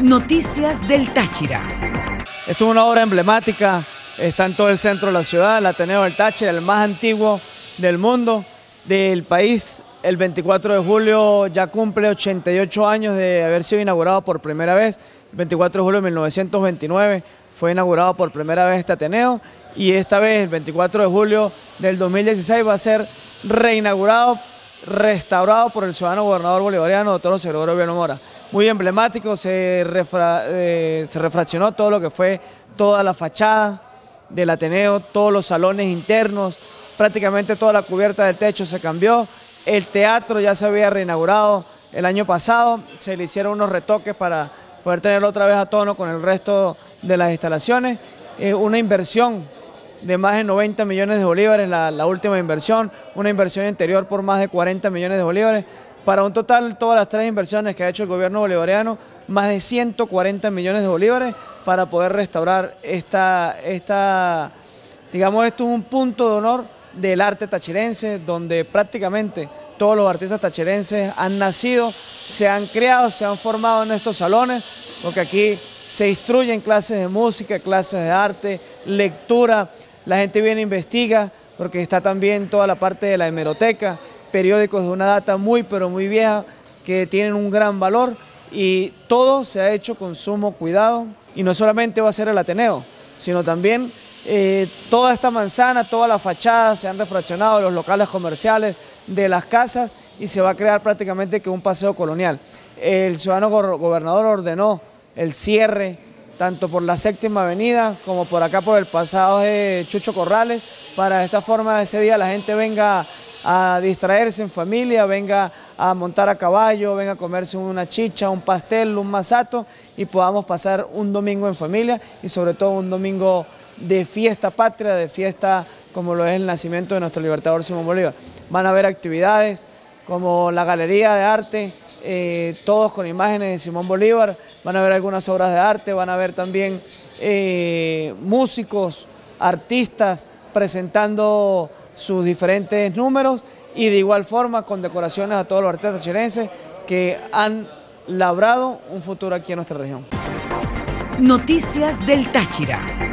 Noticias del Táchira. Esto es una obra emblemática, está en todo el centro de la ciudad, el Ateneo del Táchira, el más antiguo del mundo, del país. El 24 de julio ya cumple 88 años de haber sido inaugurado por primera vez. El 24 de julio de 1929 fue inaugurado por primera vez este Ateneo y esta vez, el 24 de julio del 2016, va a ser reinaugurado, restaurado por el ciudadano gobernador bolivariano, doctor José Gregorio Mora muy emblemático, se, eh, se refraccionó todo lo que fue toda la fachada del Ateneo, todos los salones internos, prácticamente toda la cubierta del techo se cambió, el teatro ya se había reinaugurado el año pasado, se le hicieron unos retoques para poder tenerlo otra vez a tono con el resto de las instalaciones, eh, una inversión de más de 90 millones de bolívares, la, la última inversión, una inversión interior por más de 40 millones de bolívares, para un total, todas las tres inversiones que ha hecho el gobierno bolivariano, más de 140 millones de bolívares para poder restaurar esta, esta, digamos, esto es un punto de honor del arte tachirense, donde prácticamente todos los artistas tachirenses han nacido, se han creado, se han formado en estos salones, porque aquí se instruyen clases de música, clases de arte, lectura, la gente viene e investiga, porque está también toda la parte de la hemeroteca, periódicos de una data muy pero muy vieja que tienen un gran valor y todo se ha hecho con sumo cuidado y no solamente va a ser el Ateneo, sino también eh, toda esta manzana, toda la fachada se han refraccionado, los locales comerciales de las casas y se va a crear prácticamente que un paseo colonial. El ciudadano gobernador ordenó el cierre tanto por la séptima avenida como por acá por el pasado de Chucho Corrales, para de esta forma ese día la gente venga a distraerse en familia, venga a montar a caballo, venga a comerse una chicha, un pastel, un masato y podamos pasar un domingo en familia y sobre todo un domingo de fiesta patria, de fiesta como lo es el nacimiento de nuestro libertador Simón Bolívar. Van a haber actividades como la galería de arte, eh, todos con imágenes de Simón Bolívar, van a haber algunas obras de arte, van a haber también eh, músicos, artistas presentando sus diferentes números y de igual forma con decoraciones a todos los artistas chilenses que han labrado un futuro aquí en nuestra región. Noticias del Táchira.